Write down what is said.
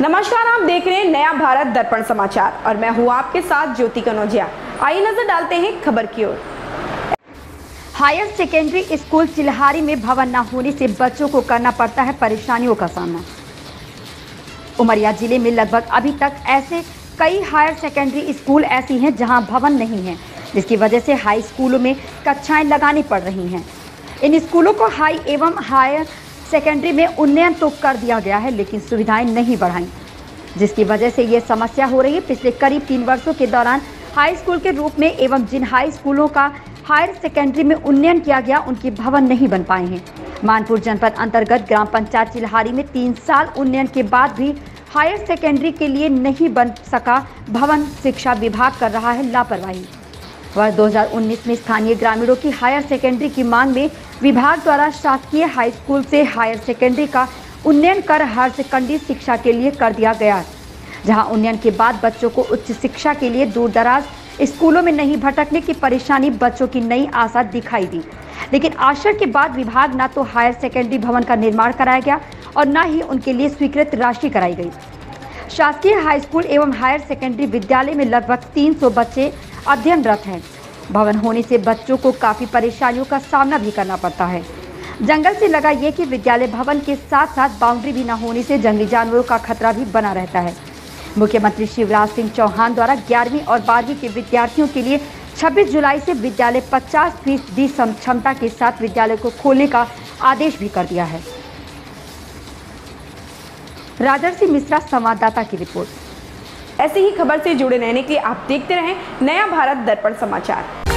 नमस्कार, आप देख रहे हैं नया भारत दर्पण समाचार और मैं हूँ आपके साथ ज्योति कनौजिया। आइए नज़र डालते हैं खबर की ओर। हायर सेकेंडरी स्कूल चिल्हारी में भवन न होने से बच्चों को करना पड़ता है परेशानियों का सामना। उमरिया ज़िले में लगभग अभी तक ऐसे कई हायर सेकेंडरी स्कूल ऐसी हैं जहाँ भवन नहीं है, जिसकी वजह से हाई स्कूलों में कक्षाएँ लगानी पड़ रही हैं। इन स्कूलों को हाई एवं हायर सेकेंडरी में उन्नयन तो कर दिया गया है, लेकिन सुविधाएँ नहीं बढ़ाई, जिसकी वजह से ये समस्या हो रही है। पिछले करीब तीन वर्षों के दौरान हाई स्कूल के रूप में एवं जिन हाई स्कूलों का हायर सेकेंडरी में उन्नयन किया गया, उनके भवन नहीं बन पाए हैं। मानपुर जनपद अंतर्गत ग्राम पंचायत चिल्हारी में तीन साल उन्नयन के बाद भी हायर सेकेंडरी के लिए नहीं बन सका भवन, शिक्षा विभाग कर रहा है लापरवाही। वर्ष 2019 में स्थानीय ग्रामीणों की हायर सेकेंडरी की मांग में विभाग द्वारा शासकीय हाई स्कूल से हायर सेकेंडरी का उन्नयन कर हायर सेकेंडरी शिक्षा के लिए कर दिया गया। जहाँ उन्नयन के बाद बच्चों को उच्च शिक्षा के लिए दूर दराज स्कूलों में नहीं भटकने की परेशानी बच्चों की नई आशा दिखाई दी। लेकिन आश्चर्य के बाद विभाग न तो हायर सेकेंडरी भवन का निर्माण कराया गया और न ही उनके लिए स्वीकृत राशि कराई गई। शासकीय हाई स्कूल एवं हायर सेकेंडरी विद्यालय में लगभग 300 बच्चे अध्ययनरत हैं। भवन होने से बच्चों को काफ़ी परेशानियों का सामना भी करना पड़ता है। जंगल से लगा ये कि विद्यालय भवन के साथ साथ बाउंड्री भी न होने से जंगली जानवरों का खतरा भी बना रहता है। मुख्यमंत्री शिवराज सिंह चौहान द्वारा ग्यारहवीं और बारहवीं के विद्यार्थियों के लिए 26 जुलाई से विद्यालय 50 फ़ीसदी क्षमता के साथ विद्यालय को खोलने का आदेश भी कर दिया है। राजर्षि मिश्रा, संवाददाता की रिपोर्ट। ऐसी ही खबर से जुड़े रहने के लिए आप देखते रहें नया भारत दर्पण समाचार।